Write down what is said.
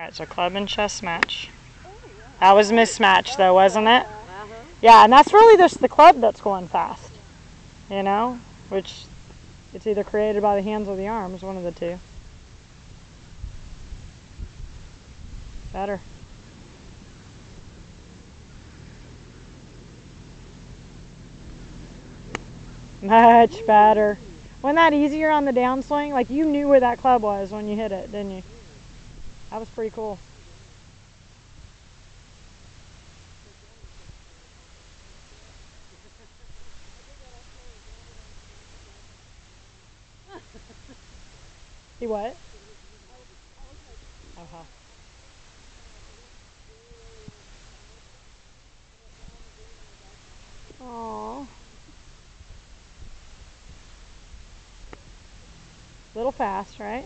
Alright, so club and chess match. That was mismatch though, wasn't it? Yeah, and that's really just the club that's going fast. You know? Which it's either created by the hands or the arms, one of the two. Better. Much better. Wasn't that easier on the downswing? Like you knew where that club was when you hit it, didn't you? That was pretty cool. He what? Uh-huh. Aww. Little fast, right?